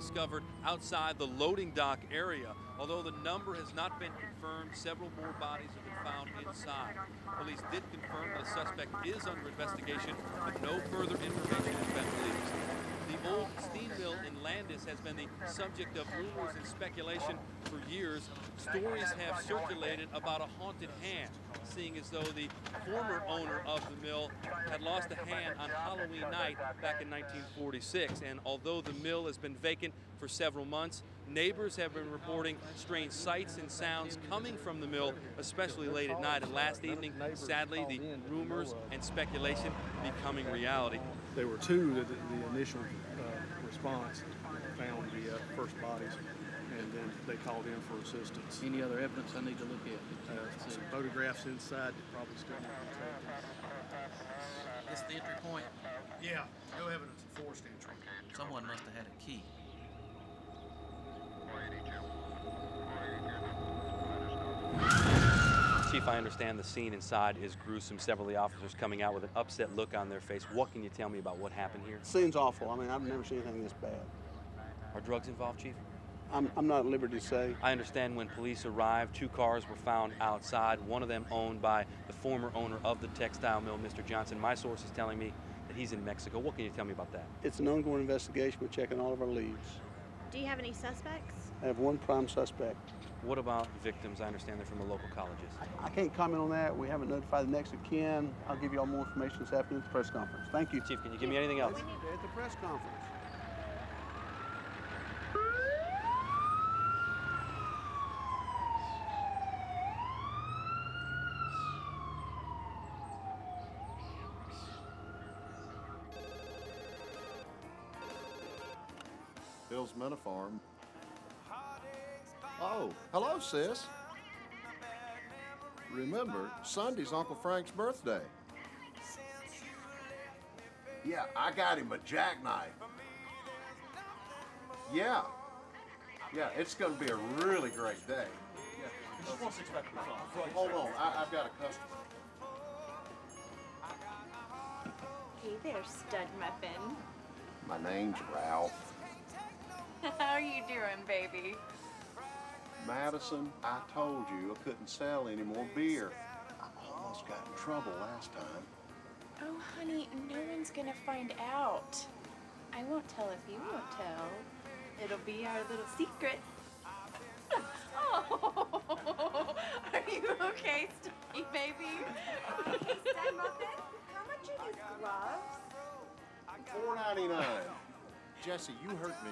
discovered outside the loading dock area. Although the number has not been confirmed, several more bodies have been found inside. Police did confirm that a suspect is under investigation, but no further information has been released. Old steam mill in Landis has been the subject of rumors and speculation for years. Stories have circulated about a haunted hand, seeing as though the former owner of the mill had lost a hand on Halloween night back in 1946. And although the mill has been vacant for several months, neighbors have been reporting strange sights and sounds coming from the mill, especially late at night. And last evening, sadly, the rumors and speculation becoming reality. There were two that the, initial response found the uh, first bodies, and then they called in for assistance. Any other evidence I need to look at? Uh, some photographs inside that probably still need to This is the entry point. Yeah, no evidence of forced entry. Someone must have had a key. Chief, I understand the scene inside is gruesome. Several of the officers coming out with an upset look on their face. What can you tell me about what happened here? Scene's awful. I mean, I've never seen anything this bad. Are drugs involved, Chief? I'm, I'm not at liberty to say. I understand when police arrived, two cars were found outside, one of them owned by the former owner of the textile mill, Mr. Johnson. My source is telling me that he's in Mexico. What can you tell me about that? It's an ongoing investigation. We're checking all of our leads. Do you have any suspects? I have one prime suspect. What about victims? I understand they're from the local colleges. I can't comment on that. We haven't notified the next of kin. I'll give you all more information this afternoon at the press conference. Thank you. Chief, can you give me anything else? At the press conference. Bill's Metafarm. Oh, hello, sis. Remember, Sunday's Uncle Frank's birthday. Yeah, I got him a jackknife. Yeah. Yeah, it's going to be a really great day. Yeah. Hold on, I, I've got a customer. Hey there, stud muffin. My name's Ralph. How are you doing, baby? Madison, I told you I couldn't sell any more beer. I almost got in trouble last time. Oh, honey, no one's gonna find out. I won't tell if you won't tell. It'll be our little secret. Oh, are you okay, Stubby baby? Hey, stud muffin, how much are these gloves? Four ninety nine. Jesse, you hurt me.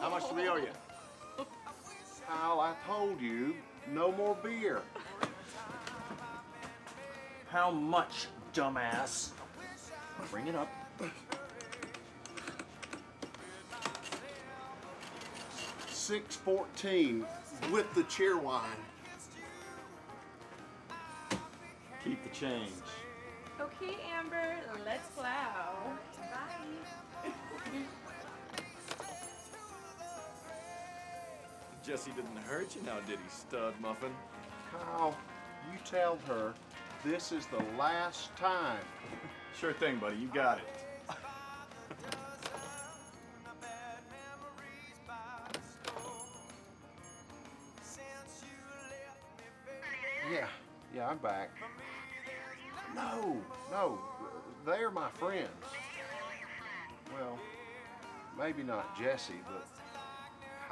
How much do we owe you? Pal, I told you, no more beer. How much, dumbass? Bring it up. Six fourteen with the Cheerwine. Keep the change. Okay, Amber, let's plow. Jesse didn't hurt you now, did he, stud muffin? Kyle, you tell her this is the last time. Sure thing, buddy. You got it. Yeah, yeah, I'm back. No, no, they're my friends. Well, maybe not Jesse, but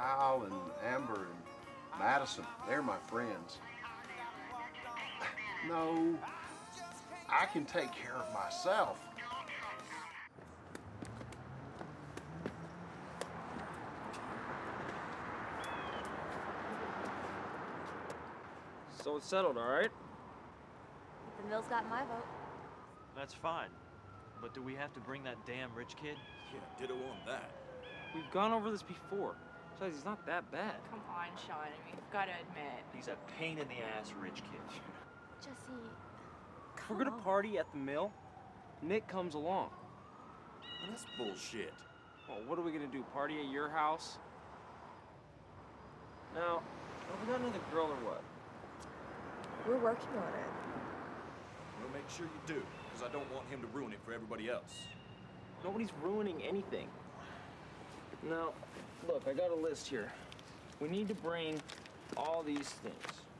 Kyle and Amber and Madison, they're my friends. No, I can take care of myself. So it's settled, all right? The mill's got my vote. That's fine. But do we have to bring that damn rich kid? Yeah, ditto on that. We've gone over this before. Besides, he's not that bad. Come on, Sean. I mean, you've got to admit. He's a pain in the ass rich kid. Jesse, We're gonna on. party at the mill. Nick comes along. And that's bullshit. Well, what are we gonna do? Party at your house? Now, have we got another girl or what? We're working on it. We'll make sure you do, because I don't want him to ruin it for everybody else. Nobody's ruining anything. Now, look, I got a list here. We need to bring all these things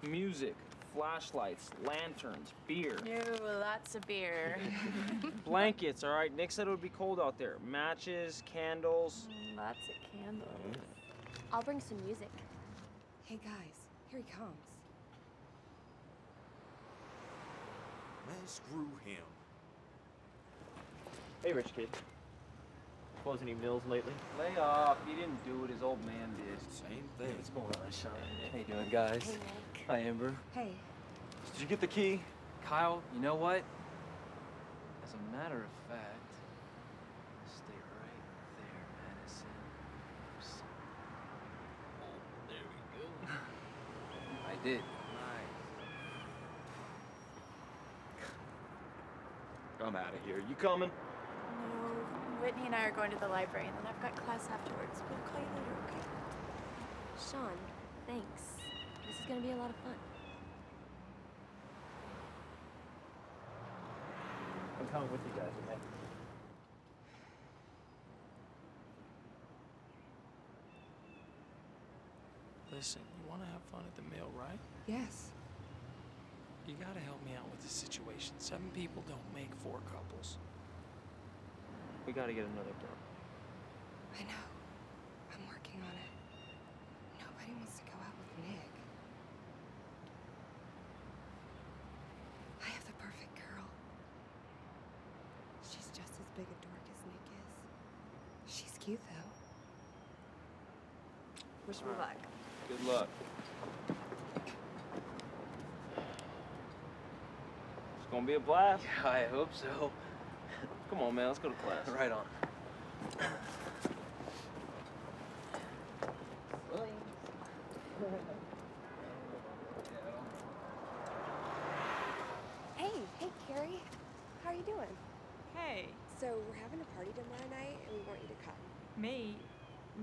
music, flashlights, lanterns, beer, No, lots of beer. blankets, all right? Nick said it would be cold out there. Matches, candles. Mm, lots of candles. Mm. I'll bring some music. Hey guys, here he comes. Man, screw him. Hey, rich kid. Close any mills lately? Lay off. He didn't do it. His old man did. Same thing. What's going on, Sean? How you doing, guys? Hey, Nick. Hi, Amber. Hey, Did you get the key? Kyle, you know what? As a matter of fact, stay right there, Madison. Oh, there we go. I did. I'm out of here. You coming? No, Whitney and I are going to the library, and then I've got class afterwards. We'll call you later, okay? Sean, thanks. This is gonna be a lot of fun. I'm coming with you guys, okay? Listen, you want to have fun at the mill, right? yes. You got to help me out with this situation. Seven people don't make four couples. We gotta get another girl. I know. I'm working on it. Nobody wants to go out with Nick. I have the perfect girl. She's just as big a dork as Nick is. She's cute though. Wish me luck. Good luck. It's gonna be a blast. Yeah, I hope so. Come on, man. Let's go to class. Right on. Hey, hey, Carrie. How are you doing? Hey, So we're having a party tomorrow night, and we want you to come. me?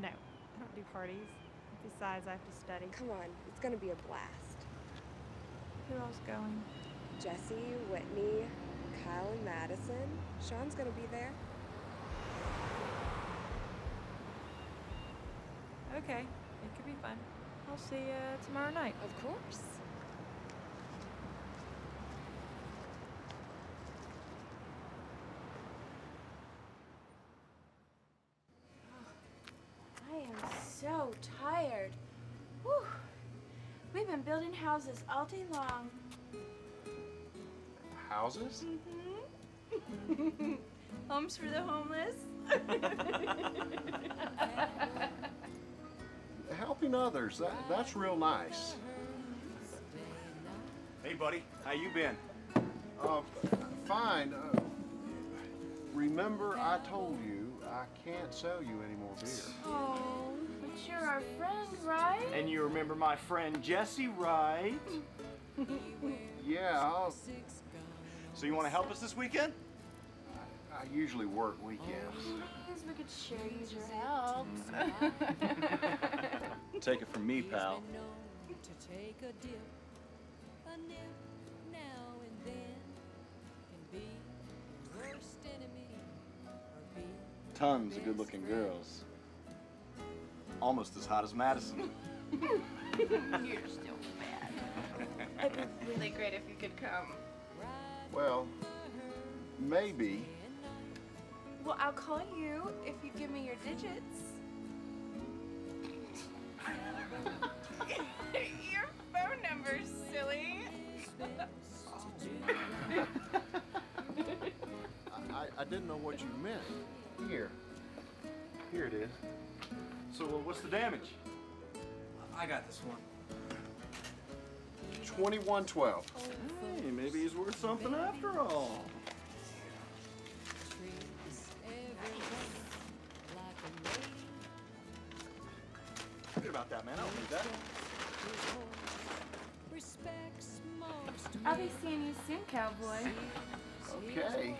No, I don't do parties. Besides, I have to study. Come on, it's gonna be a blast. Who else going? Jesse, Whitney, Kyle, and Madison. Sean's gonna be there. Okay, it could be fun. I'll see you tomorrow night. Of course. I am so tired. Whew. We've been building houses all day long. Houses? Mm-hmm. Homes for the homeless. Helping others, that, that's real nice. Hey, buddy. How you been? Uh, fine. Uh, remember, I told you I can't sell you any more beer. oh, but you're our friend, right? And you remember my friend Jesse, right? Yeah, I'll, So you want to help us this weekend? I usually work weekends. Because we could share you your help. Mm-hmm. Take it from me, pal. Tons of good-looking girls. Almost as hot as Madison. You're still bad. It'd be really great if you could come. Well, maybe. Well, I'll call you if you give me your digits. your phone number, silly. I, I didn't know what you meant. Here. Here it is. So uh, what's the damage? I got this one. 2112. Hey, maybe he's worth something after all. Forget about that, man. I don't need that. I'll be seeing you soon, cowboy. Okay.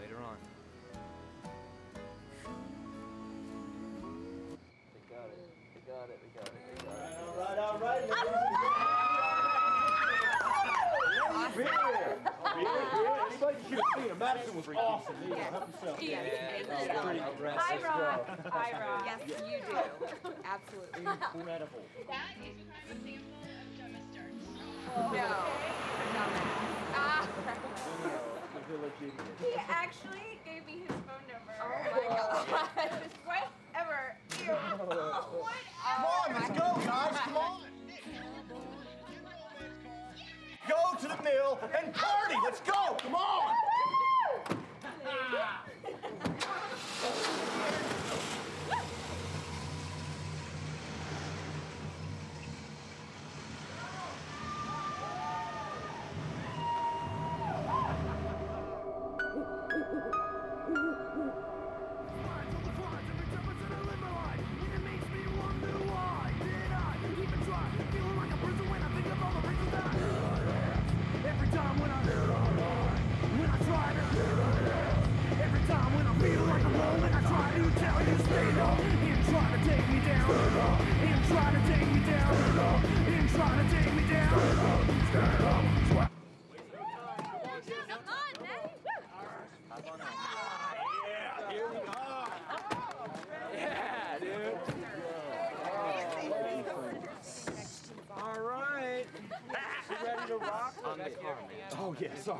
Later on. Beer! Beer. Anybody should have seen him. Madison was awesome. He help himself. Yes. Oh, pretty impressive. I rock. I rock. Yes, you do. Absolutely. Incredible. No. Ah. The village idiot. He actually gave me his phone number. Oh my god. Whatever. Ew. And party. Let's go.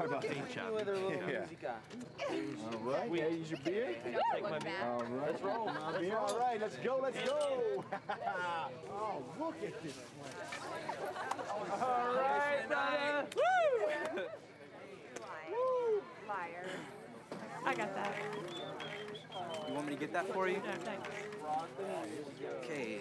Yeah. Sorry about that. With her little Yeah. musica. Uh, all right. We use your beer. Take my beer. All right. Let's roll, my beer. All right. Let's go. Let's go. oh, look at this place. All right, brother. Woo! Woo! Liar. I got that. You want me to get that for you? No, thanks. Okay.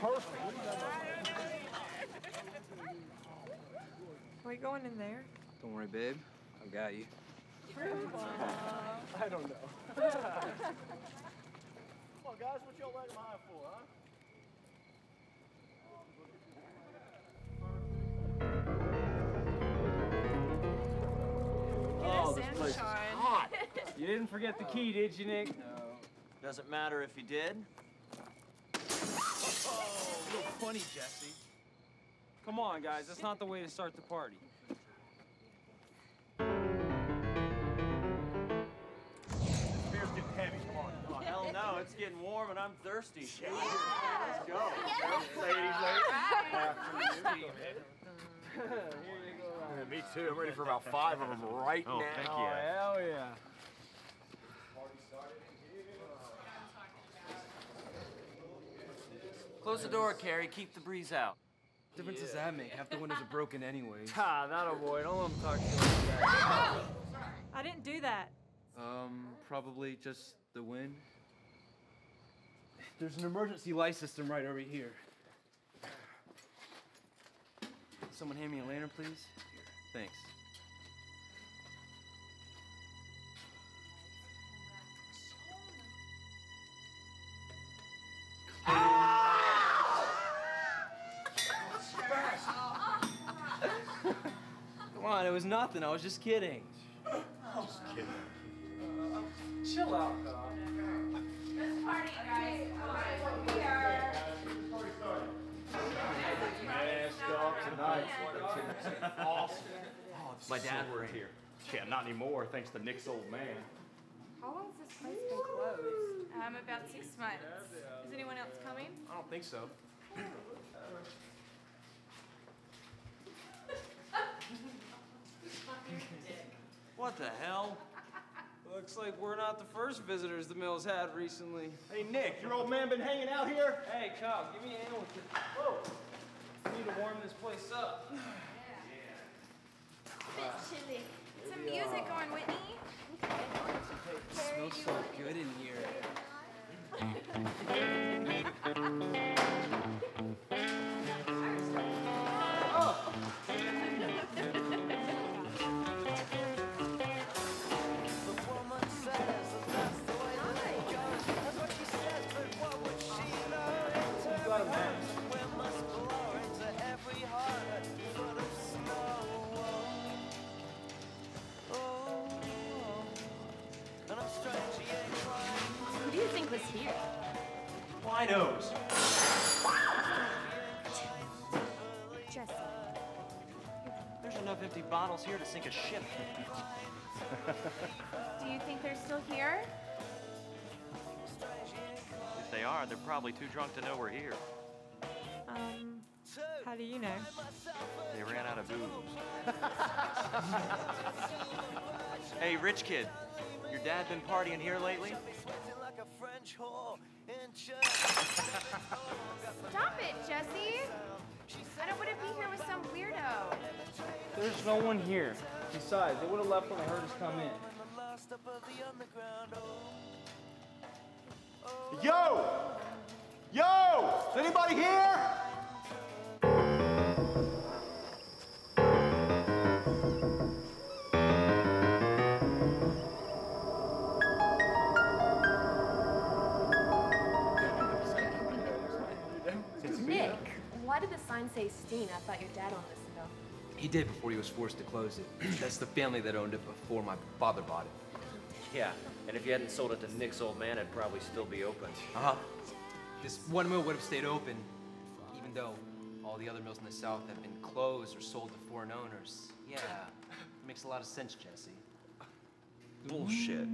perfect. Are you going in there? Don't worry, babe. I've got you. I don't know. Come on, guys. What y'all lighting high for, huh? Oh, this place is hot. You didn't forget the key, did you, Nick? No. Doesn't matter if you did. Oh, a little funny, Jesse. Come on, guys. That's not the way to start the party. Beer's getting heavy. Come on. Come on. Hell no, it's getting warm and I'm thirsty. Let's go. Ladies, Here Yeah, me too. I'm ready for about five of them right Oh, now. thank Oh, hell yeah. Close the door, Carrie. Keep the breeze out. What difference does that make? Half the windows are broken anyway. Ah, that'll boy. Don't let him talk to you like that. I didn't do that. Um, probably just the wind. There's an emergency light system right over here. Someone hand me a lantern, please? Thanks. On, it was nothing. I was just kidding. Just kidding. Chill out, Party, guys. Over here. Masked up tonight. awesome. Oh, My dad so were here. Yeah, not anymore, thanks to Nick's old man. How long has this place been closed? Um, about six months. Is anyone else coming? I don't think so. What the hell? Looks like we're not the first visitors the mill's had recently. Hey, Nick, your old man been hanging out here? Hey, Kyle, give me a hand with it. Whoa! We need to warm this place up. It's a Bit chilly. Some music on, Whitney. smells so good in here. Winos. Jesse. There's enough empty bottles here to sink a ship. Do you think they're still here? If they are, they're probably too drunk to know we're here. Um, how do you know? They ran out of booze. hey, rich kid, your dad been partying here lately? Stop it, Jesse. I don't want to be here with some weirdo. There's no one here. Besides, they would have left when they heard us come in. Yo! Yo! Is anybody here? Say Steen? I thought your dad owned this mill. He did before he was forced to close it. That's the family that owned it before my father bought it. Yeah, and if you hadn't sold it to Nick's old man, it'd probably still be open. Uh huh. This one mill would have stayed open, even though all the other mills in the south have been closed or sold to foreign owners. Yeah, makes a lot of sense, Jesse. Bullshit.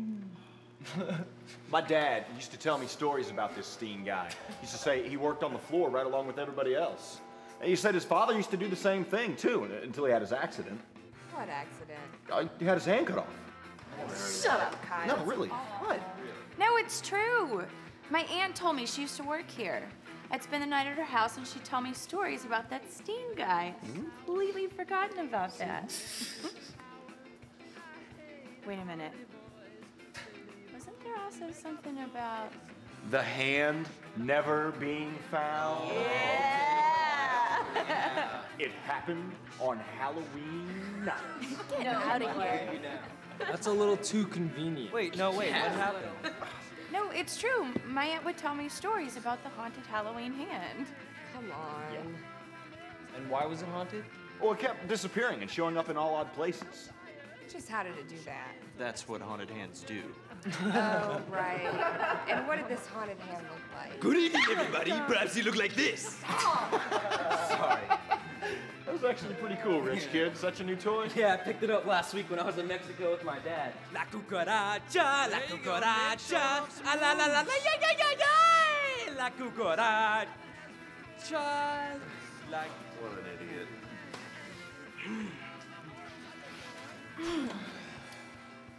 My dad used to tell me stories about this Steen guy. He used to say he worked on the floor right along with everybody else. He said his father used to do the same thing too, until he had his accident. What accident? Uh, He had his hand cut off. Shut up, Kyle. No, really. What? No, it's true. My aunt told me she used to work here. I'd spend the night at her house and she'd tell me stories about that Steen guy. Completely forgotten about that. Wait a minute. Wasn't there also something about. The hand never being found. It happened on Halloween night. Get out of here. That's a little too convenient. Wait, no, wait, what happened? No, it's true. My aunt would tell me stories about the haunted Halloween hand. Come on. And why was it haunted? Well, it kept disappearing and showing up in all odd places. Just how did it do that? That's what haunted hands do. Oh, right. And what did this haunted hand look like? Good evening, everybody. Perhaps you look like this. Sorry. That was actually pretty cool, Rich Kid. Such a new toy. Yeah, I picked it up last week when I was in Mexico with my dad. La cucaracha, la cucaracha, ah, la la la la, ya ya ya ya, la cucaracha. Like what an idiot.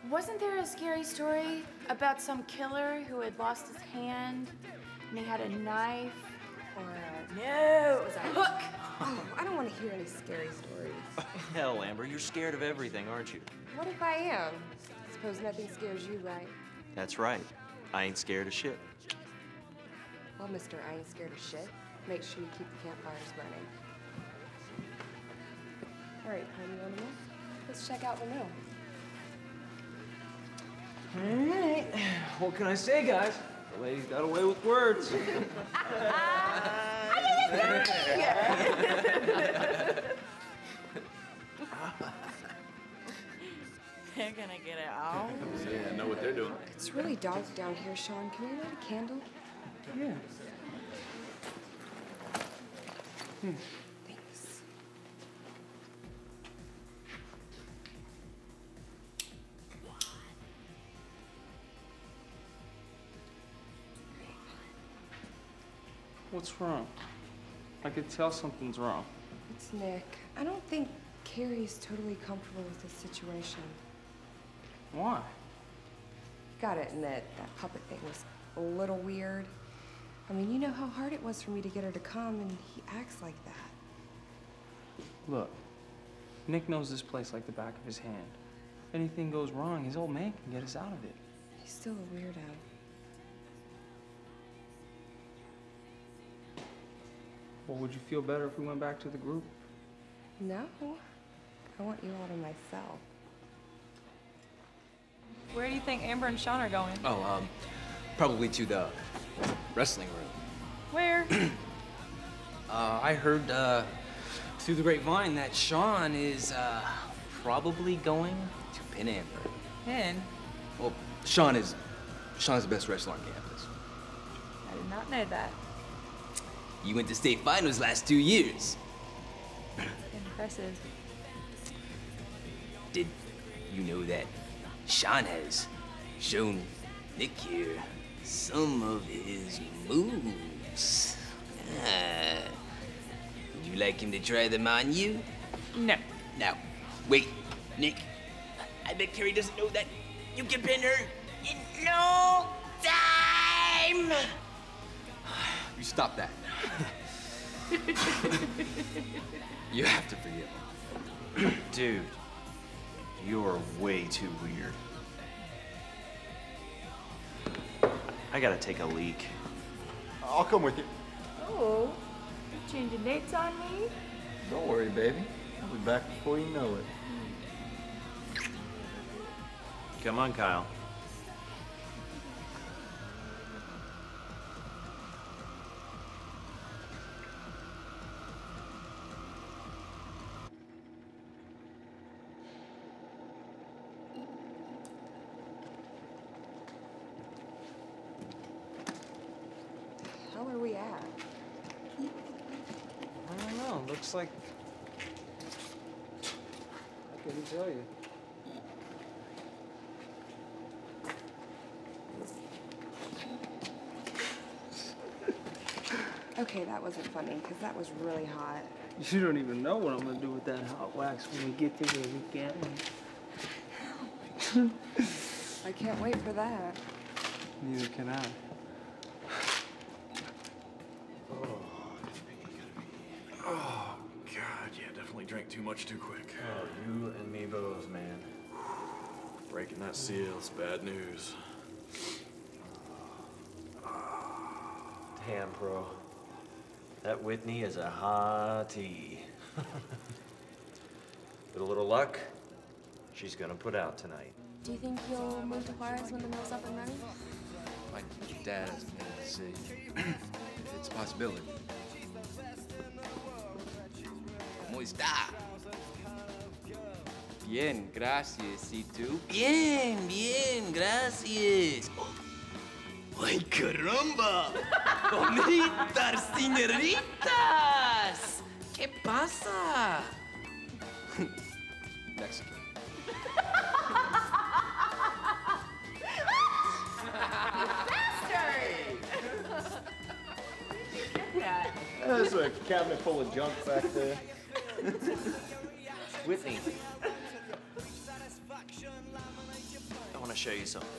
Wasn't there a scary story about some killer who had lost his hand and he had a knife or a. No, it was a hook! Oh, I don't want to hear any scary stories. Hell, Amber, you're scared of everything, aren't you? What if I am? Suppose nothing scares you, right? That's right. I ain't scared of shit. Well, mister, I ain't scared of shit. Make sure you keep the campfires running. All right, honey, you want to move? Let's check out the mill. All right. What can I say, guys? The lady's got away with words. They're gonna get it all. Yeah, I know what they're doing. It's really dark down here, Sean. Can we light a candle? Yeah. Thanks. What's wrong? I could tell something's wrong. It's Nick. I don't think Carrie's totally comfortable with this situation. Why? gotta admit, that puppet thing was a little weird. I mean, you know how hard it was for me to get her to come, and he acts like that. Look, Nick knows this place like the back of his hand. If anything goes wrong, his old man can get us out of it. He's still a weirdo. Well, would you feel better if we went back to the group? No, I want you all to myself. Where do you think Amber and Sean are going? Oh, um, probably to the wrestling room. Where? Uh, I heard uh, through the grapevine that Sean is uh, probably going to pin Amber. Pin? Well, Sean is Sean's the best wrestler on campus. I did not know that. You went to state finals last two years. Impressive. Did you know that Sean has shown Nick here some of his moves? Ah. Would you like him to try them on you? No. Now, wait, Nick. I bet Carrie doesn't know that you can pin her in no time. You stop that. you have to forgive him. Dude, you're way too weird. I gotta take a leak. I'll come with you. Oh, you changing dates on me? Don't worry, baby. I'll be back before you know it. Come on, Kyle. Are we at? I don't know. Looks like. I couldn't tell you. Okay, that wasn't funny, because that was really hot. You don't even know what I'm gonna do with that hot wax when we get to the weekend. I can't wait for that. Neither can I. Oh, God, yeah, definitely drank too much too quick. Oh, you and me both, man. Breaking that seal's bad news. Damn, bro. That Whitney is a hottie. With a little luck, she's gonna put out tonight. Do you think you'll move to Juarez when the mill's up and running? My dad has made a decision. it's a possibility. ¿Cómo está? Bien, gracias. ¿Y tú? Bien, bien, gracias. ¡Ay, caramba! ¡Bonitas señoritas! ¿Qué pasa? Mexican. There's a cabinet full of junk back there. Whitney. Show you something.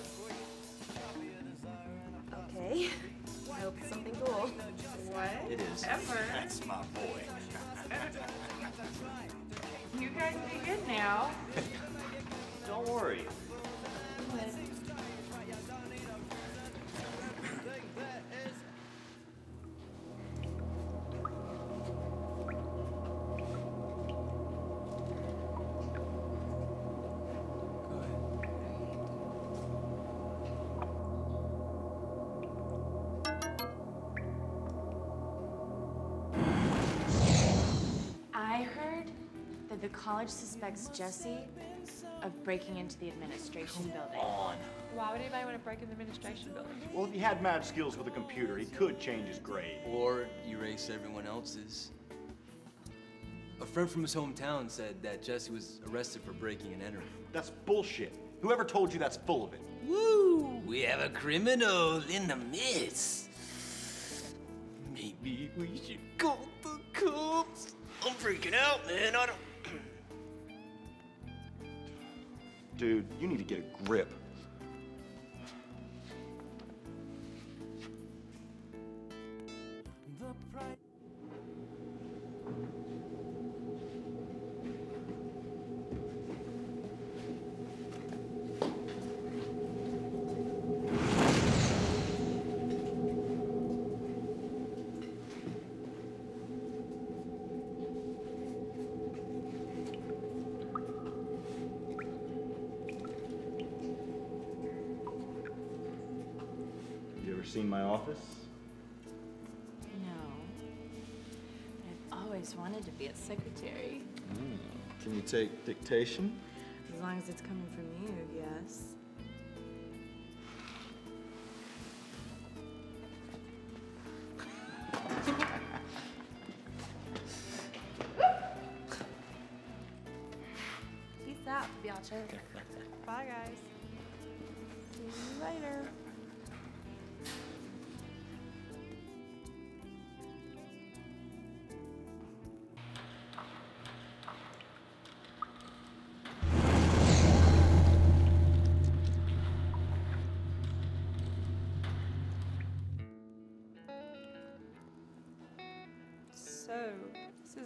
Okay. I hope it's something cool. What? It is. Ever. That's my boy. You guys be good now. Don't worry. I college suspects Jesse of breaking into the administration building. On. Why would anybody want to break in the administration building? Well, if he had mad skills with a computer, he could change his grade. Or erase everyone else's. A friend from his hometown said that Jesse was arrested for breaking and entering. That's bullshit. Whoever told you that's full of it? Woo! We have a criminal in the midst. Maybe we should call the cops. I'm freaking out, man. I don't. Dude, you need to get a grip. Secretary. Mm. Can you take dictation? As long as it's coming from you, yes.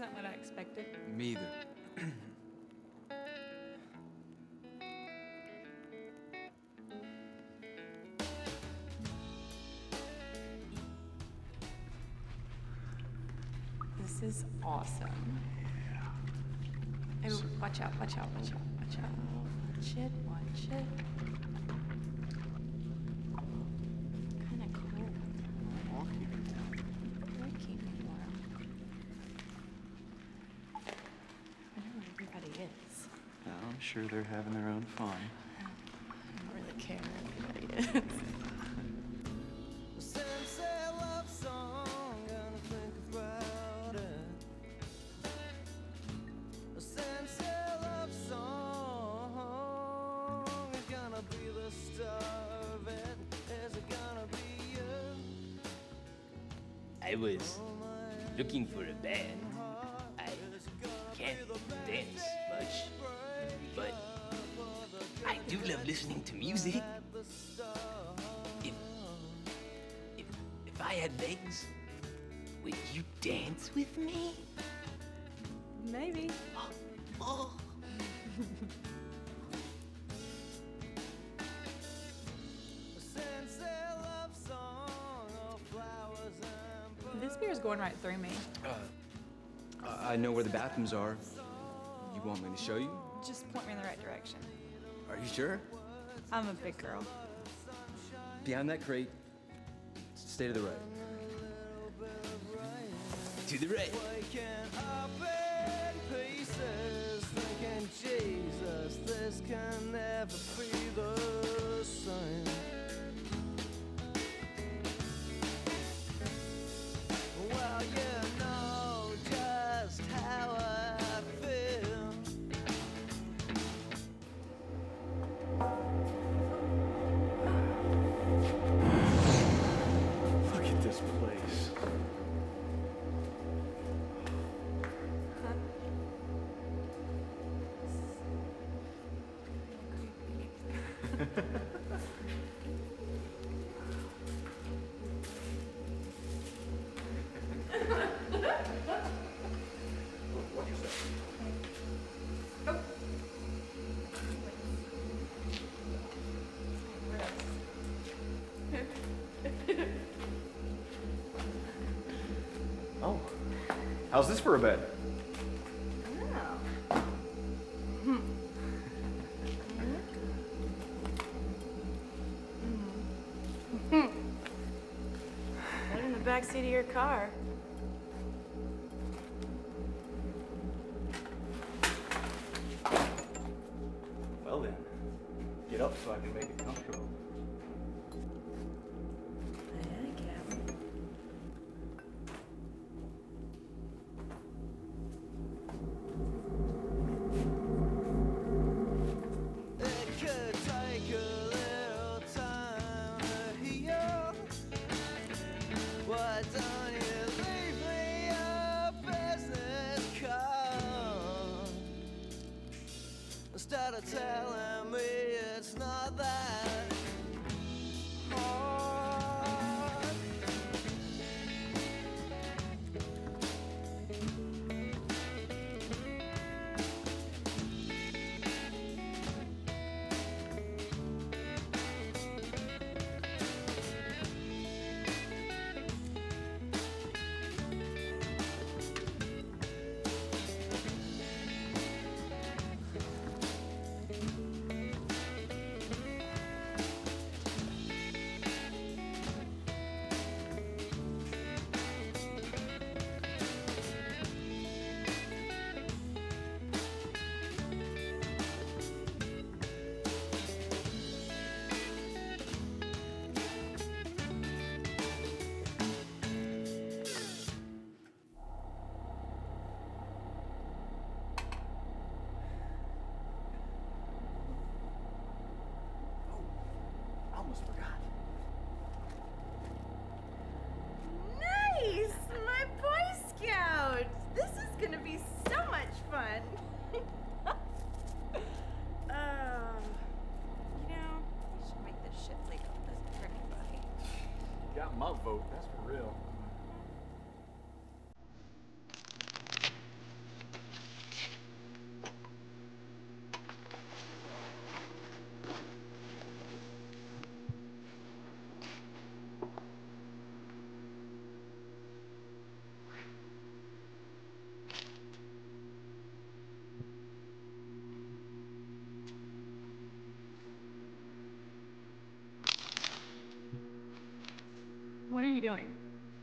Isn't what I expected. Me either. This is awesome. Oh, watch out, watch out, watch out, watch out. Watch it, watch it. Kinda cold. I'll keep it down. We're keeping warm. I wonder where everybody is. I'm sure they're having their own fun. I don't really care where everybody is. I was do love listening to music. If, if, if I had legs, would you dance with me? Maybe. Oh. This beer is going right through me. Uh, I- I know where the bathrooms are. You want me to show you? Just point me in the right direction. Are you sure? I'm a big girl. Behind that crate, stay to the right. To the right. Jesus, this can never be the same. How's this for a bed? Right in the back seat of your car. almost forgot. Nice! My Boy Scout! This is gonna be so much fun! um, you know, we should make this shit legal, doesn't everybody? You got my vote, that's for real.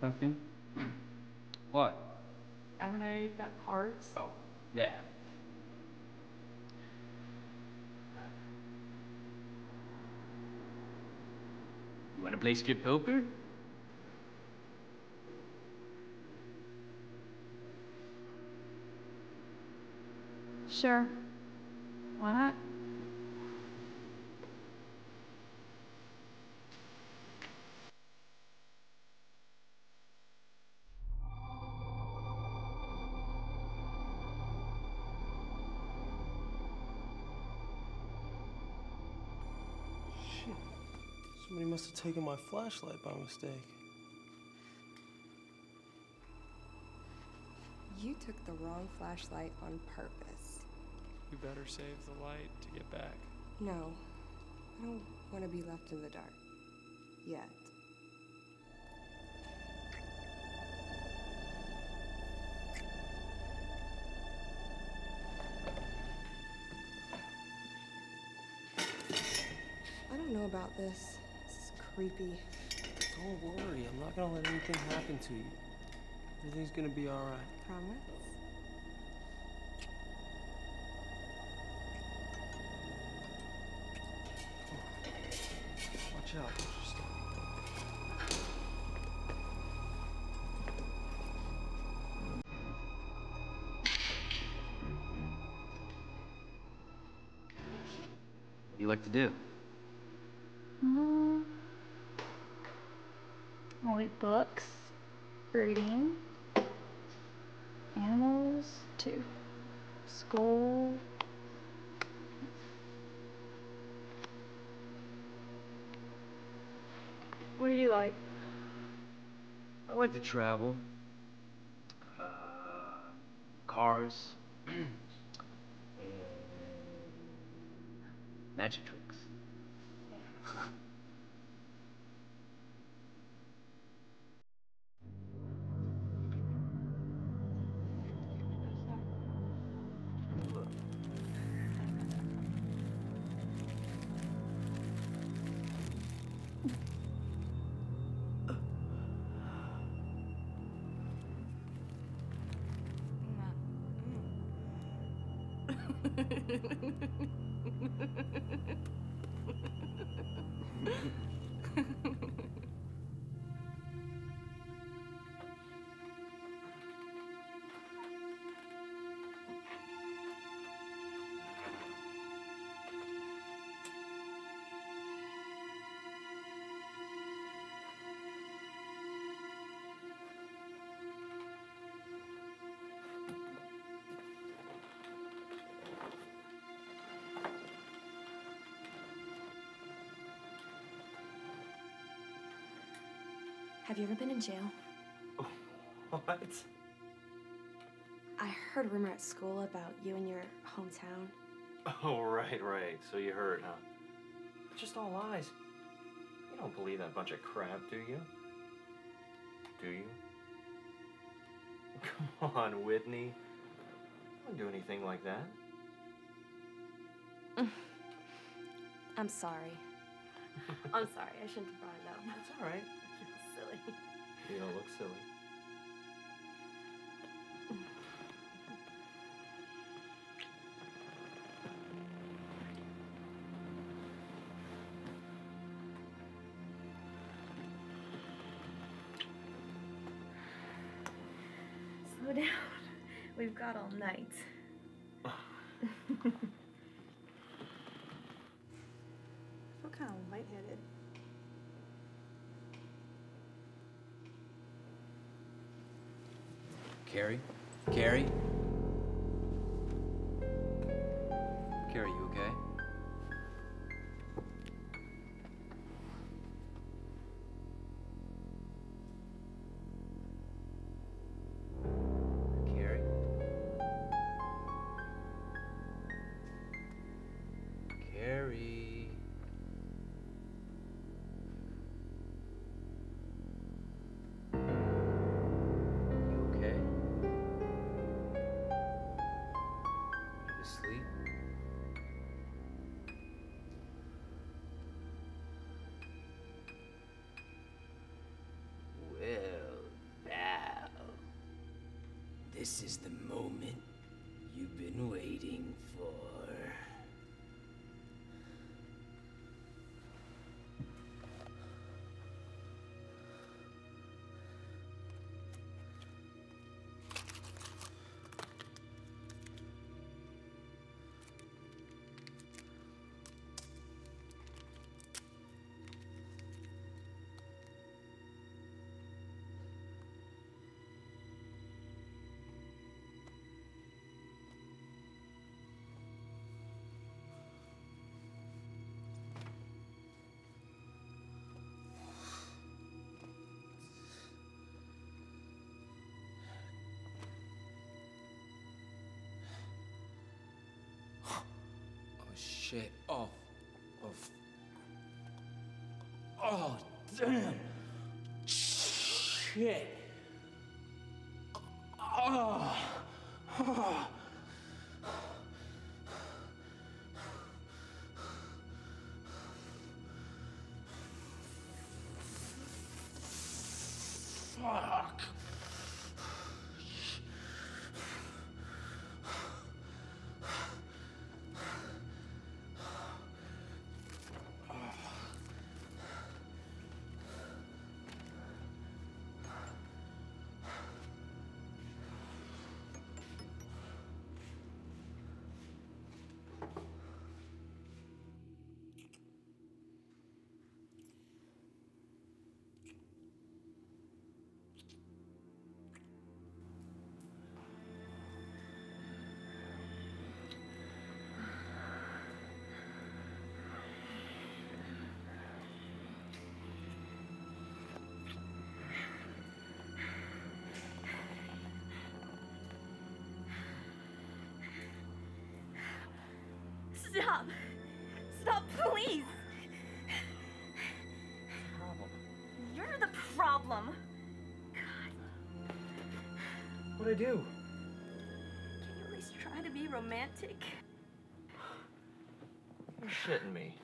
Doing? Nothing. What? I don't know, you've got cards. Oh, yeah. You wanna play strip poker? Sure. Somebody must taken my flashlight by mistake. You took the wrong flashlight on purpose. You better save the light to get back. No, I don't want to be left in the dark. Yet. I don't know about this. This is creepy. Don't worry, I'm not gonna let anything happen to you. Everything's gonna be alright. Promise? Watch out. watch your step. What do you like to do? Mm. I'll read books, reading, animals, too. School. What do you like? I like to travel. Uh, cars. Magic tricks. Have you ever been in jail? What? I heard a rumor at school about you and your hometown. Oh, right, right. So you heard, huh? It's just all lies. You don't believe that bunch of crap, do you? Do you? Come on, Whitney. I wouldn't do anything like that. I'm sorry. I'm sorry. I shouldn't have brought it up. That's all right. Silly. You don't look silly. Slow down. We've got all night. I feel kind of lightheaded. Carrie? Carrie? Carrie, you shit. Oh. Oh. Oh damn. Shit. Oh. Oh. Stop! Stop, please! Problem. You're the problem. God. What'd I do? Can you at least try to be romantic? You're shitting me.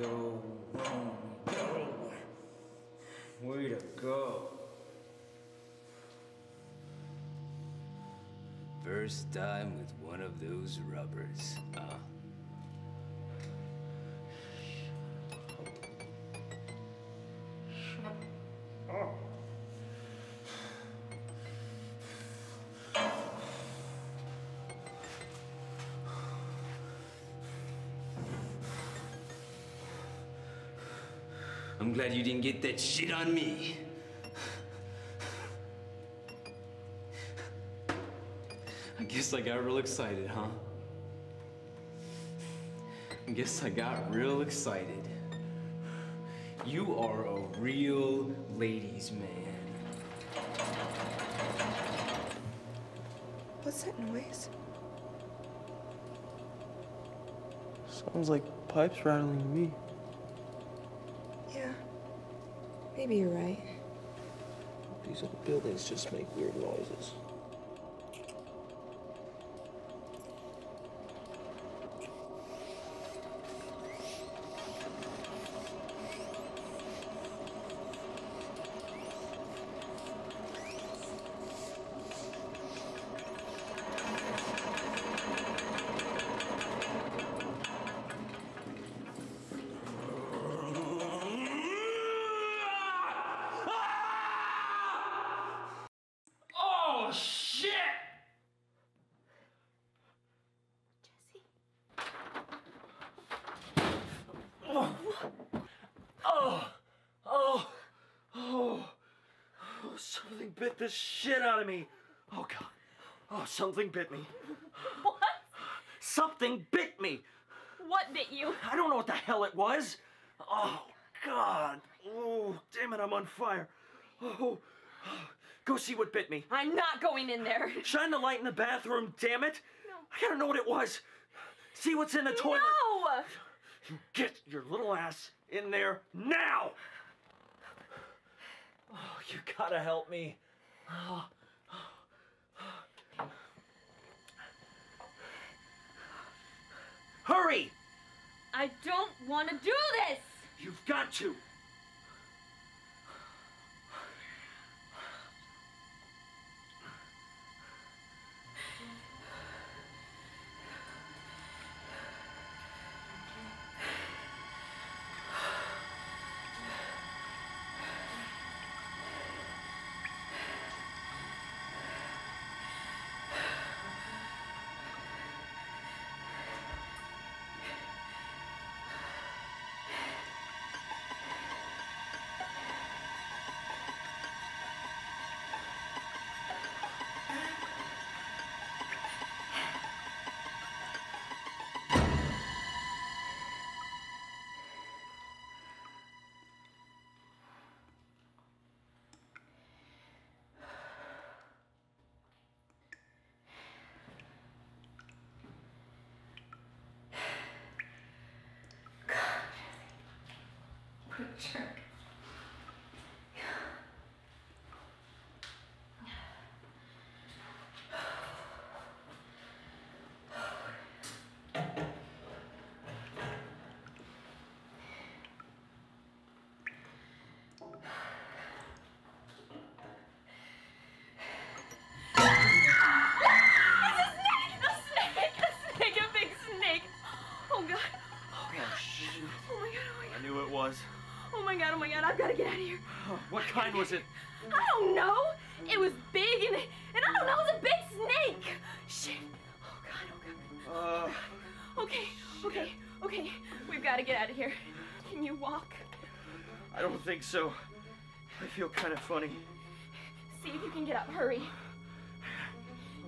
Go, go, go. Way to go. First time with one of those rubbers, huh? Glad you didn't get that shit on me. I guess I got real excited, huh? I guess I got real excited. You are a real ladies' man. What's that noise? Sounds like pipes rattling to me. Yeah. Maybe you're right. These old buildings just make weird noises. Oh, shit! Oh, oh, oh, oh, oh, something bit the shit out of me. Oh, God. Oh, something bit me. What? Something bit me. What bit you? I don't know what the hell it was. Oh, God. Oh, damn it, I'm on fire. Oh, go see what bit me. I'm not going in there. Shine the light in the bathroom, damn it. I gotta know what it was. See what's in the toilet. No! Get your little ass in there now. Oh, you gotta help me. Hurry! I don't want to do this! You've got to. What What kind was it? I don't know. It was big and and I don't know. It was a big snake. Shit. Oh god. Oh god. Uh, Okay. Okay. Okay. We've got to get out of here. Can you walk? I don't think so. I feel kind of funny. See if you can get up. Hurry.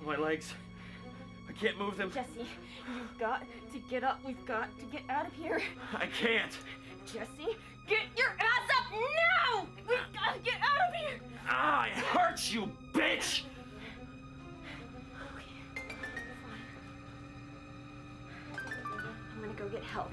My legs. I can't move them. Jesse, you've got to get up. We've got to get out of here. I can't. Jesse, get your ass up now! We've got to get out of here. Ah, it hurts, you bitch! I'm gonna go get help.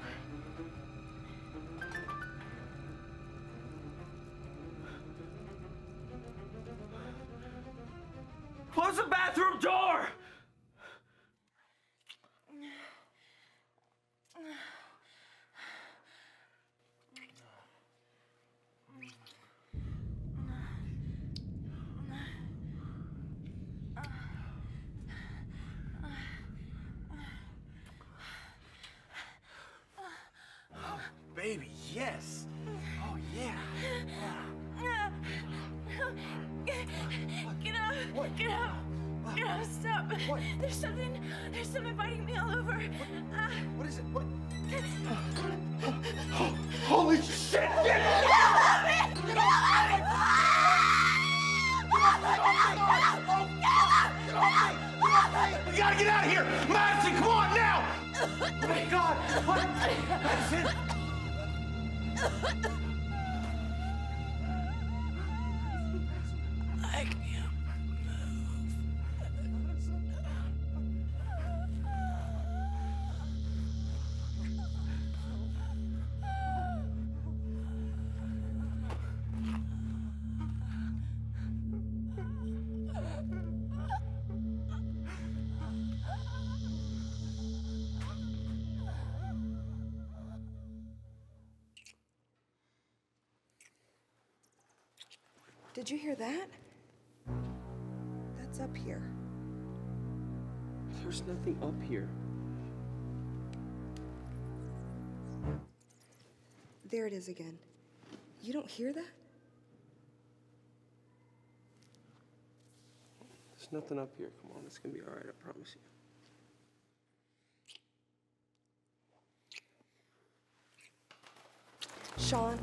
Did you hear that? That's up here. There's nothing up here. There it is again. You don't hear that? There's nothing up here. Come on, it's gonna be all right. I promise you. Sean,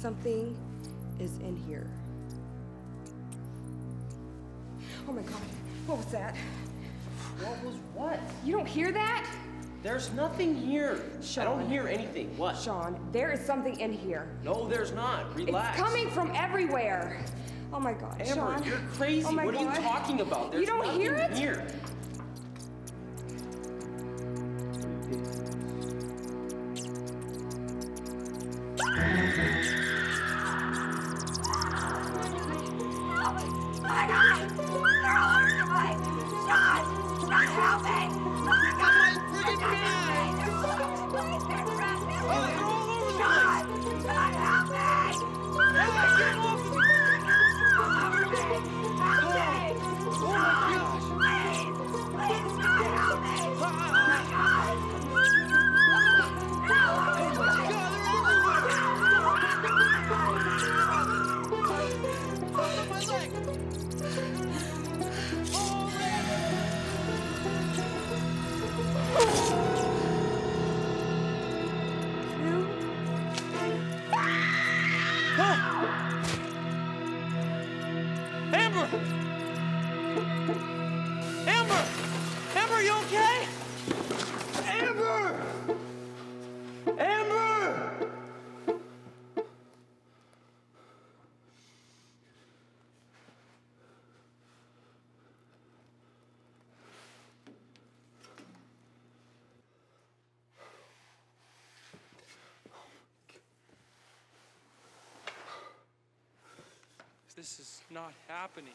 something is in here. Oh my god, what was that? What was what? You don't hear that? There's nothing here. I don't hear anything. What? Sean, there is something in here. No, there's not. Relax. It's coming from everywhere. Oh my god, Amber, Sean. you're crazy. Oh my what are God. you talking about? There's you don't hear it? here. This is not happening.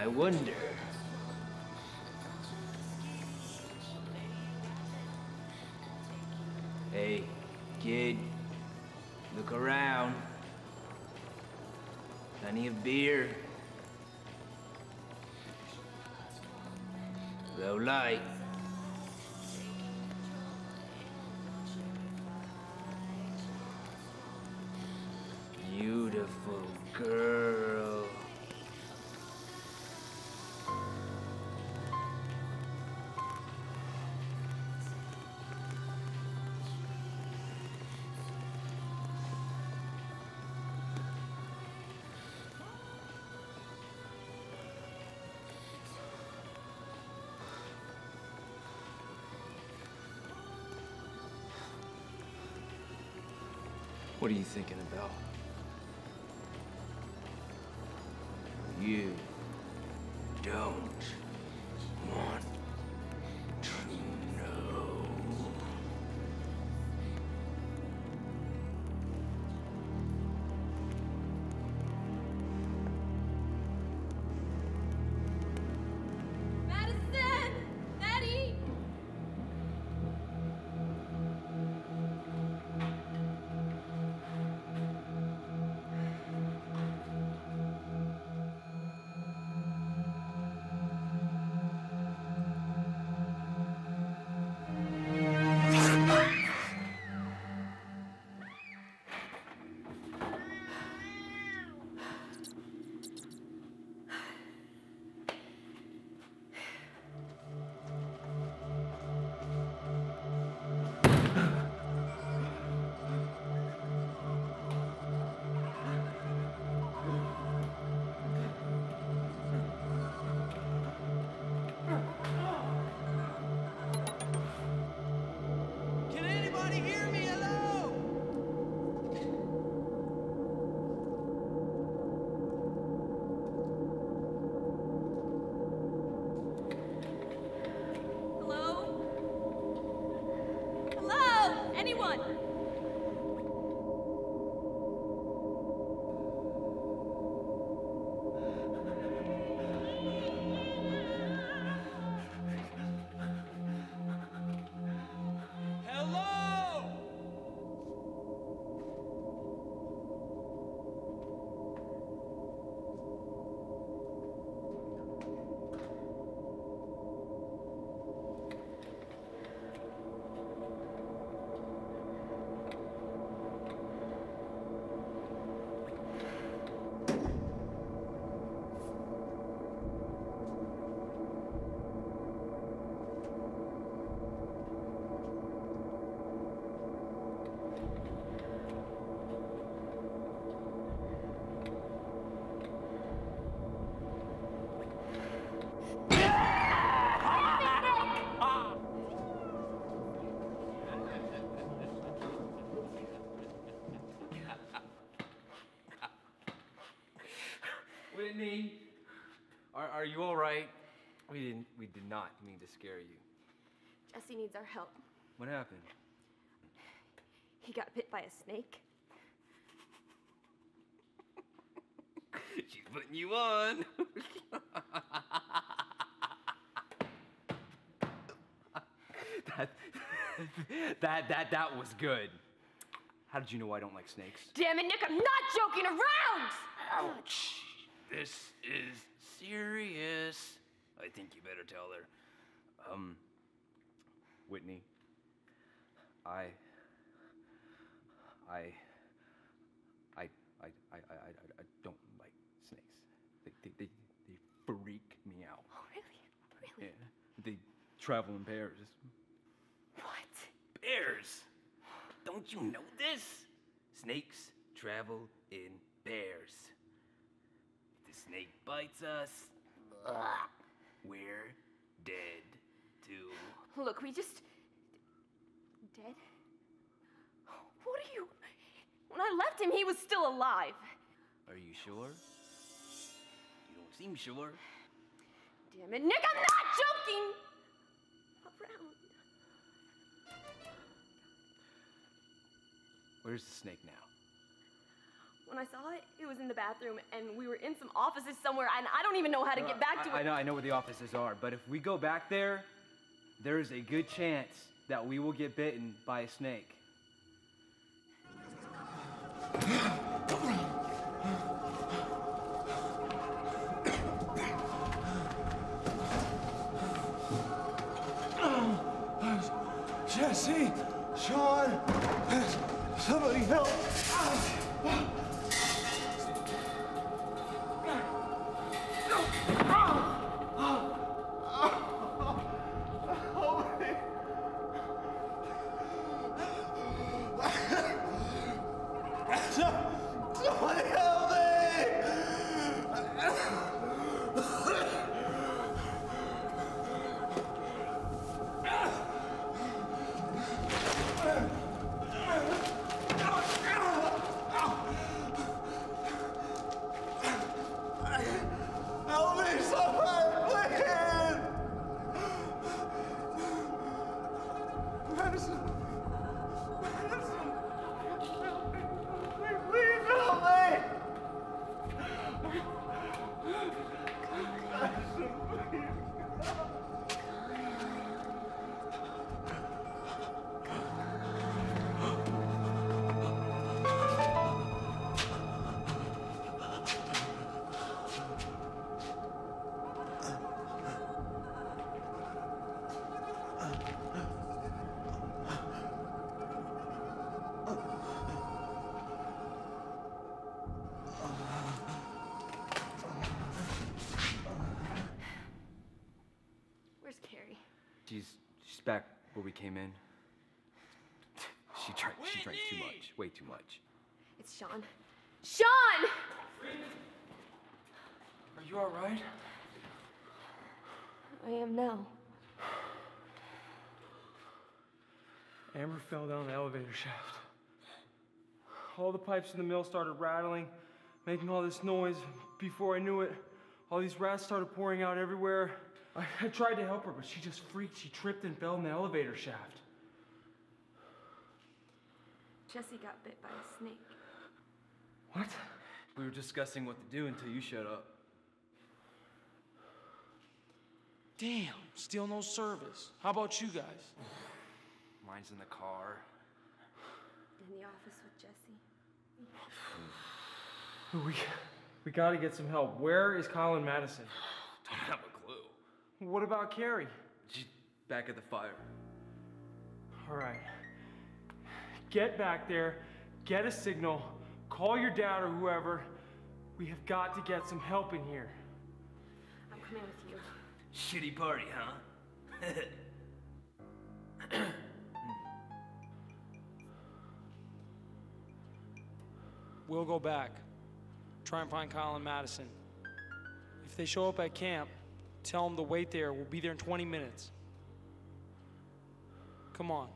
I wonder. Hey, kid, look around. Plenty of beer. Low light. What are you thinking about? You don't Whitney, are, are you all right? We didn't. We did not mean to scare you. Jesse needs our help. What happened? He got bit by a snake. She's putting you on. that, that, that, that was good. How did you know I don't like snakes? Damn it, Nick, I'm not joking around! Ouch! this is serious. I think you better tell her. Um, Whitney, I, I, I, I, I, I, I don't like snakes. They, they, they, they freak me out. Oh, really? Really? Yeah. They travel in pairs. What? Bears? Don't you know this? Snakes travel in pairs. Snake bites us, we're dead too. Look, we just. Dead? What are you. When I left him, he was still alive. Are you sure? You don't seem sure. Damn it, Nick, I'm not joking! Around. Where's the snake now? When I saw it, it was in the bathroom, and we were in some offices somewhere, and I don't even know how to get back to I, it. I know, I know where the offices are, but if we go back there, there is a good chance that we will get bitten by a snake. Jesse! Sean! Somebody help! Came in. She drank she drank too much, way too much. It's Sean. Sean! Are you all right? I am now. Amber fell down the elevator shaft. All the pipes in the mill started rattling, making all this noise. Before I knew it, all these rats started pouring out everywhere. I, I tried to help her, but she just freaked. She tripped and fell in the elevator shaft. Jesse got bit by a snake. What? We were discussing what to do until you showed up. Damn, still no service. How about you guys? Mine's in the car. In the office with Jesse. We, we gotta get some help. Where is Colin Madison? Don't have a clue. What about Carrie? She's back at the fire. All right. Get back there, get a signal, call your dad or whoever. We have got to get some help in here. I'm coming with you. Shitty party, huh? We'll go back. Try and find Colin Madison. If they show up at camp, tell them to wait there. We'll be there in 20 minutes. Come on.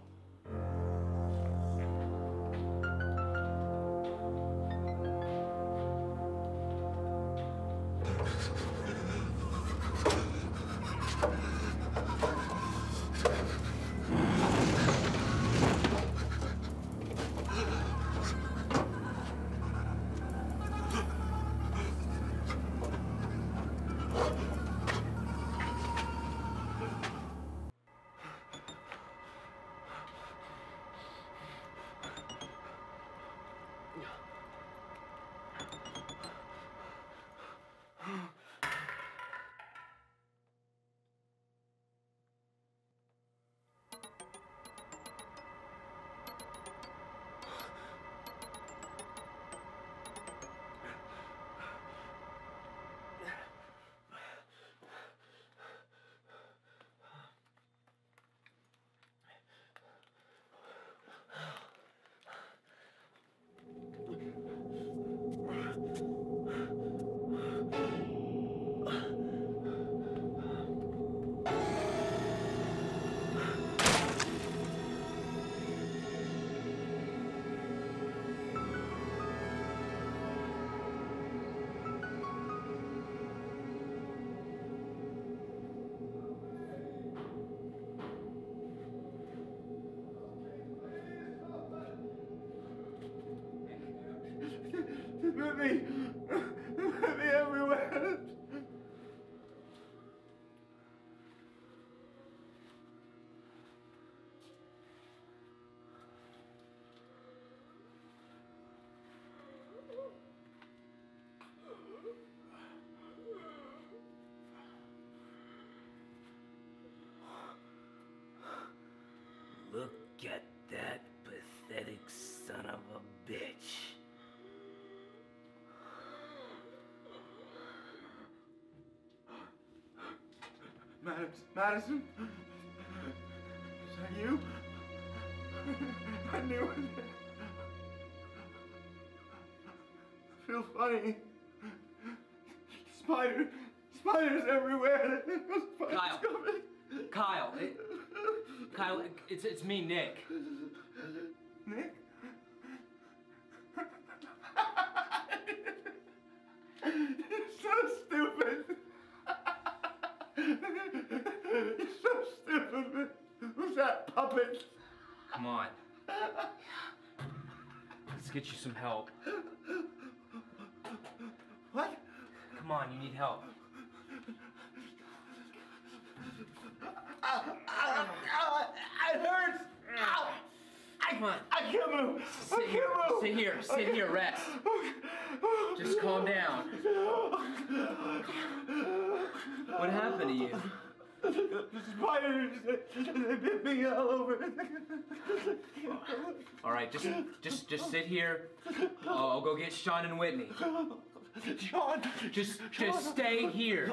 Look at that pathetic son of a bitch. Madison, Madison? Is that you? I knew it. I feel funny. Spider, spiders everywhere. Spiders Kyle. coming. Kyle, it, Kyle, it, it's it's me, Nick. Nick? You're so stupid. You're so stupid. Who's that puppet? Come on. Let's get you some help. What? Come on, you need help. Ow, ow, ow, it hurts. Ow. I, Come on. I can't move. I Sit here. can't move. Sit here. Sit here. Rest. Just calm down. What happened to you? The spiders, they bit me all over. All right, just just just sit here. I'll, I'll go get Sean and Whitney. Sean. Just just stay here.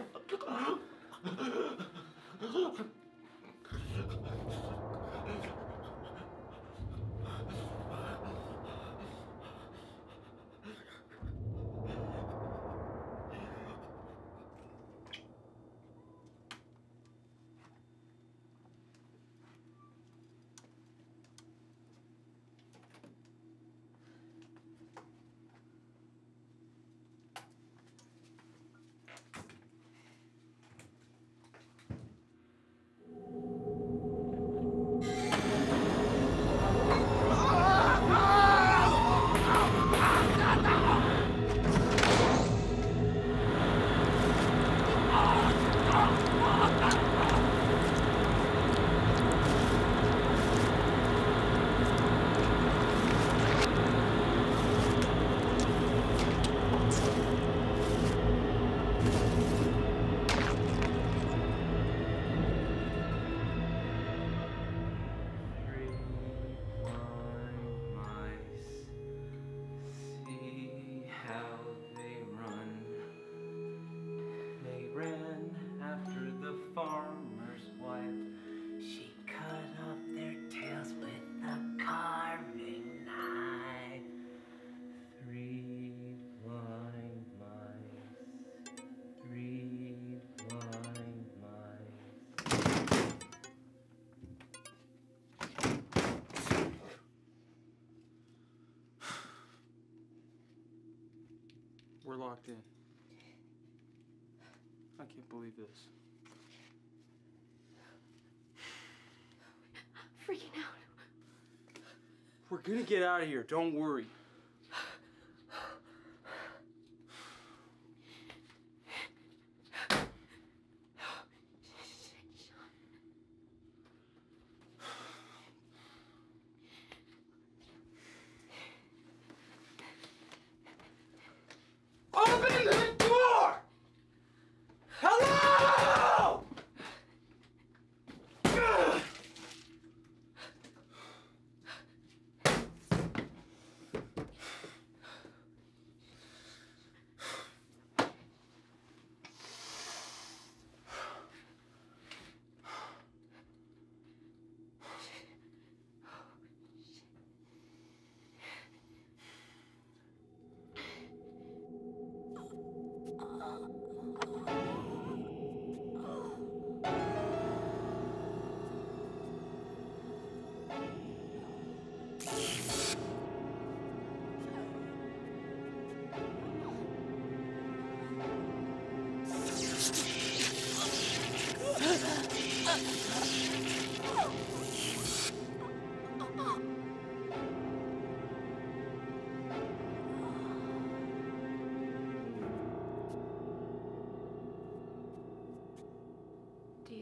We're locked in. I can't believe this. Freaking out. We're gonna get out of here. Don't worry.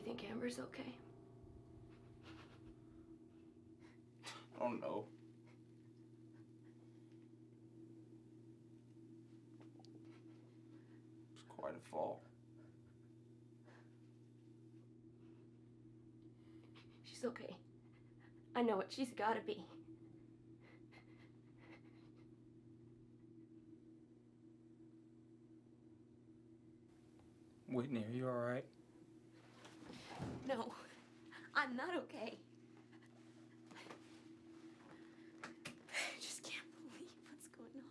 Think Amber's okay? I don't know. It's quite a fall. She's okay. I know it. She's gotta be. Whitney, are you alright? No, I'm not okay. I just can't believe what's going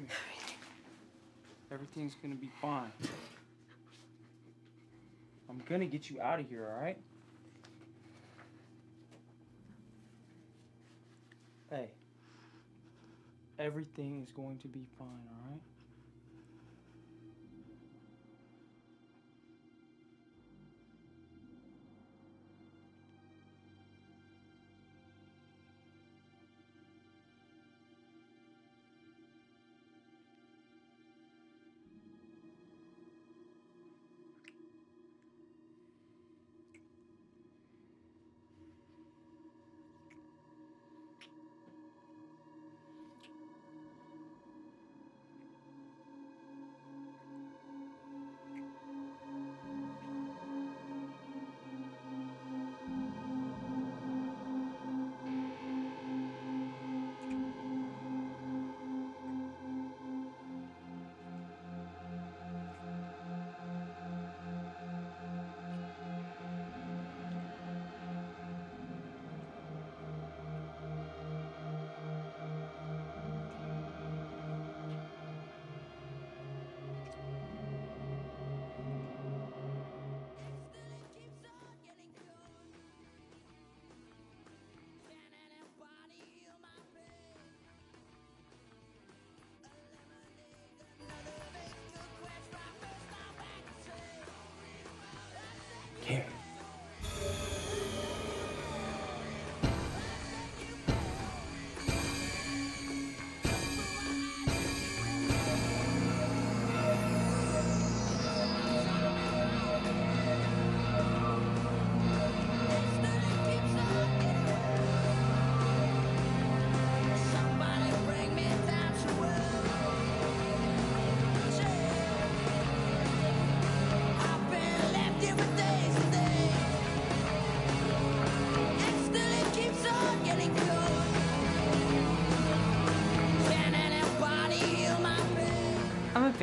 on. Everything's gonna be fine. I'm gonna get you out of here, alright? Hey. Everything is going to be fine, alright?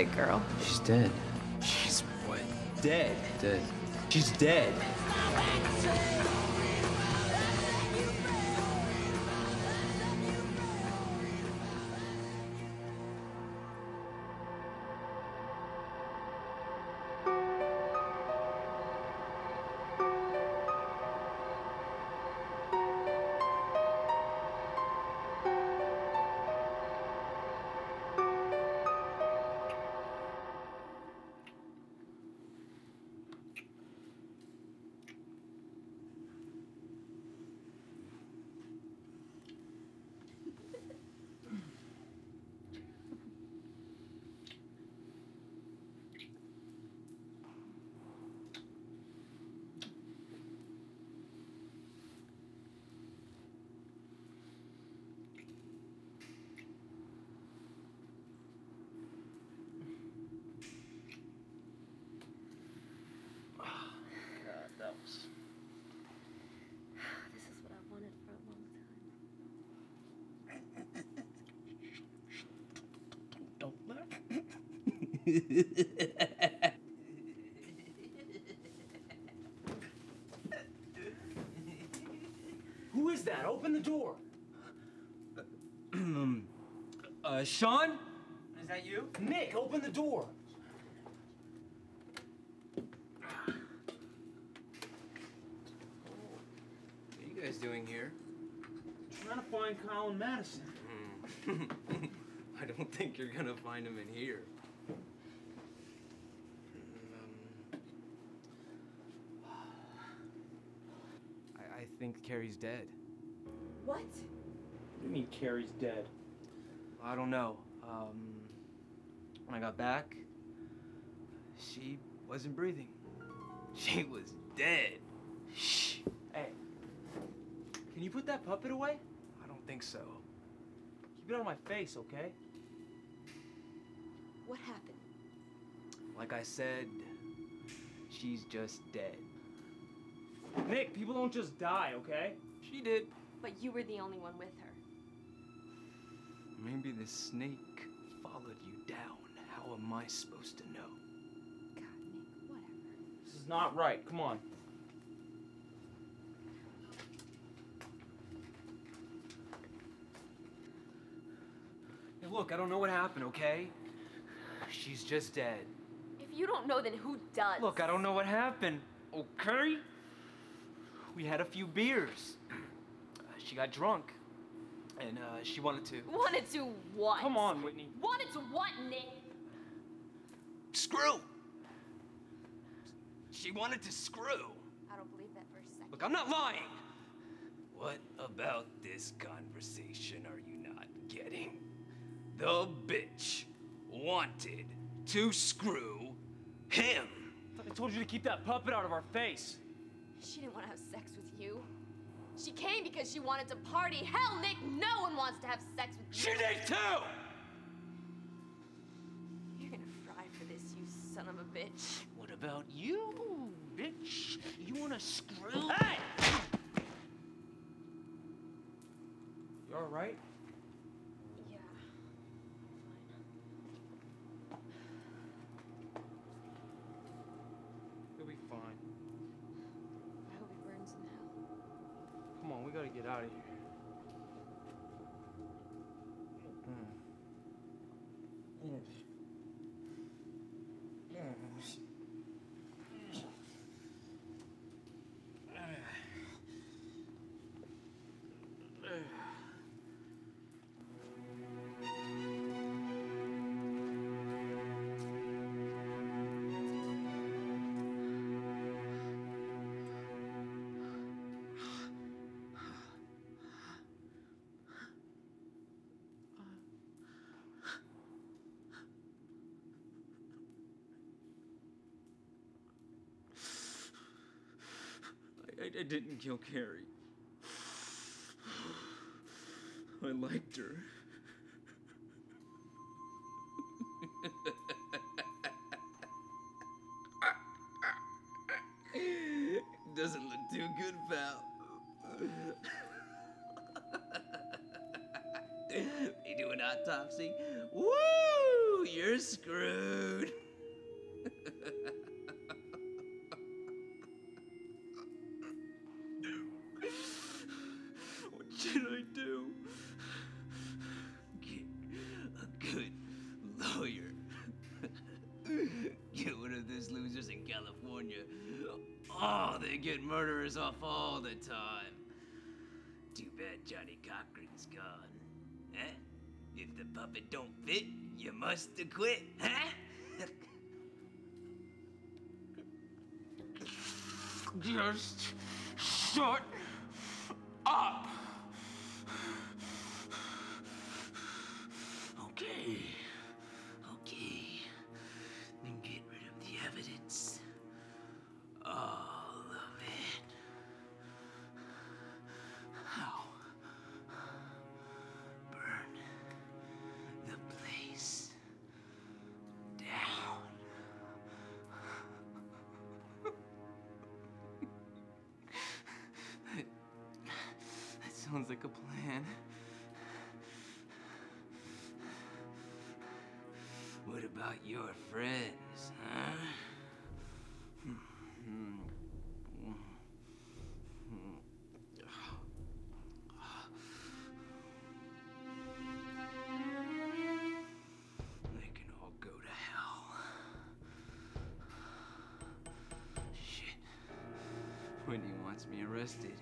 Big girl. She's dead. She's what? Dead. Dead. She's dead. Who is that? Open the door. uh, Sean? Is that you? Nick, open the door. What are you guys doing here? trying to find Colin Madison. I don't think you're gonna find him in here. I, I think Carrie's dead. What? What do you mean Carrie's dead? I don't know. Um, when I got back, she wasn't breathing. She was dead. Shh. Hey, can you put that puppet away? I don't think so. Keep it out of my face, okay? What happened? Like I said, she's just dead. Nick, people don't just die, okay? She did. But you were the only one with her. Maybe the snake followed you down. How am I supposed to know? God, Nick, whatever. This is not right. Come on. Hey, look, I don't know what happened, okay? She's just dead. If you don't know, then who does? Look, I don't know what happened, okay? We had a few beers. She got drunk, and uh, she wanted to. Wanted to what? Come on, Whitney. Wanted to what, Nick? Screw! She wanted to screw. I don't believe that for a second. Look, I'm not lying. What about this conversation are you not getting? The bitch wanted to screw him. I told you to keep that puppet out of our face. She didn't want to have sex with you. She came because she wanted to party. Hell, Nick, no one wants to have sex with you. She did too! You're gonna fry for this, you son of a bitch. What about you, bitch? You wanna screw? Hey! You alright? Yeah. You'll be fine. I hope he burns in hell. Come on, we gotta get out of here. I, I didn't kill Carrie. I liked her. Murderers off all the time. Too bad Johnnie Cochran's gone. Huh? If the puppet don't fit, you must have sounds like a plan. What about your friends, huh? They can all go to hell. Shit. Whitney wants me arrested.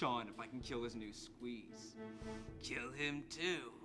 Sean if I can kill his new squeeze. Kill him too.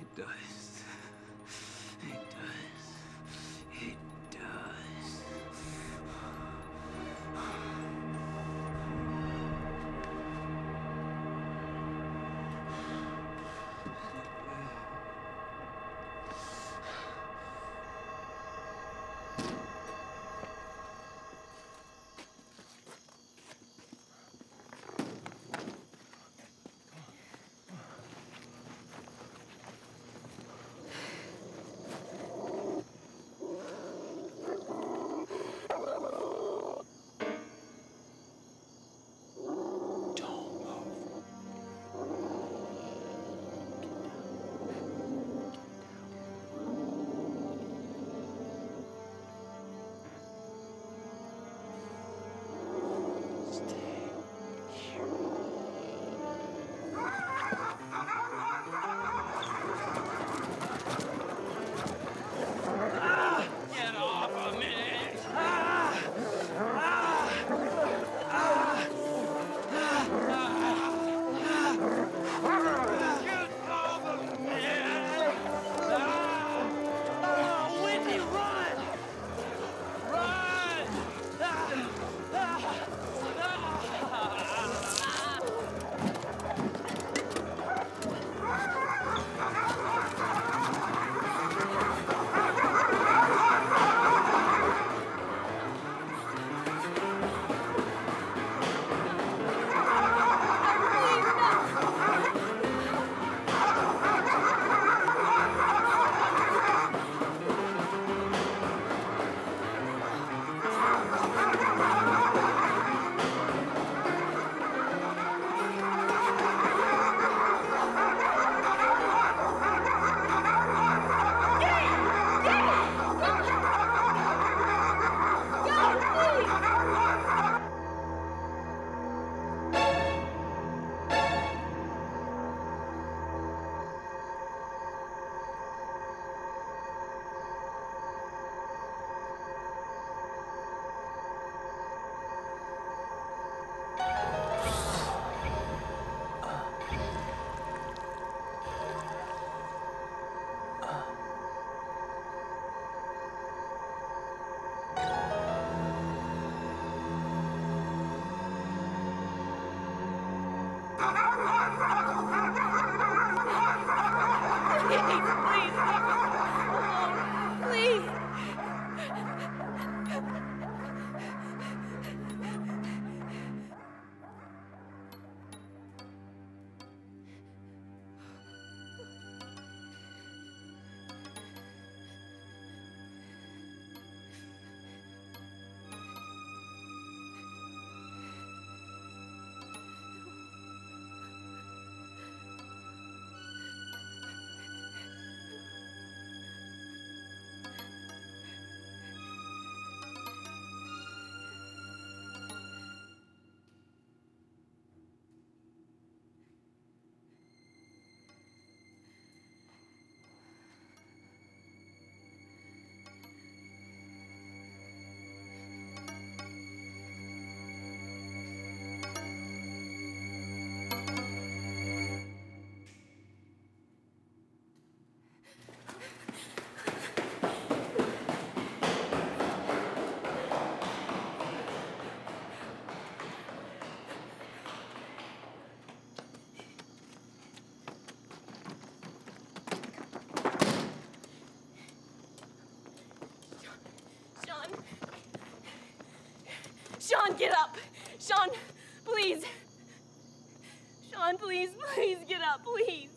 It does. Sean, get up. Sean, please. Sean, please, please get up, please.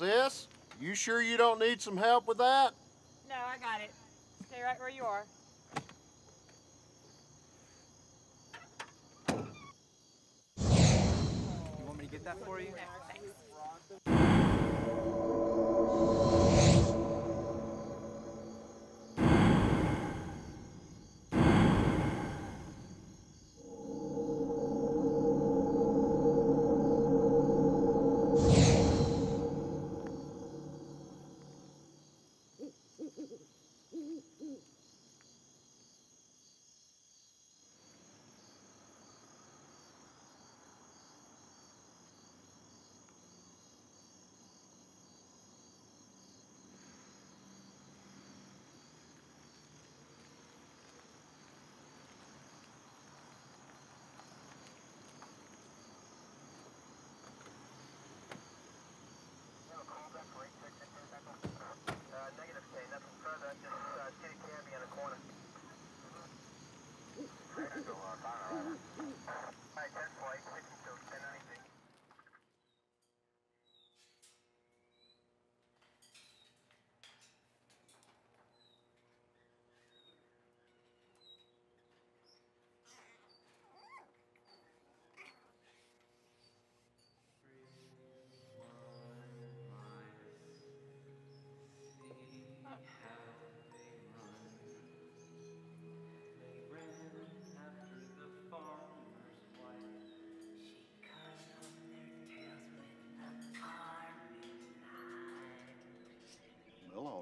Sis, you sure you don't need some help with that? No, I got it. Stay right where you are.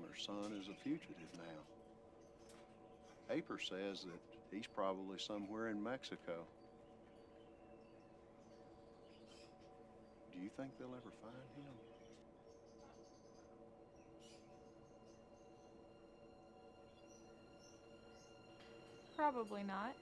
Millowner's son is a fugitive now. Paper says that he's probably somewhere in Mexico. Do you think they'll ever find him? Probably not.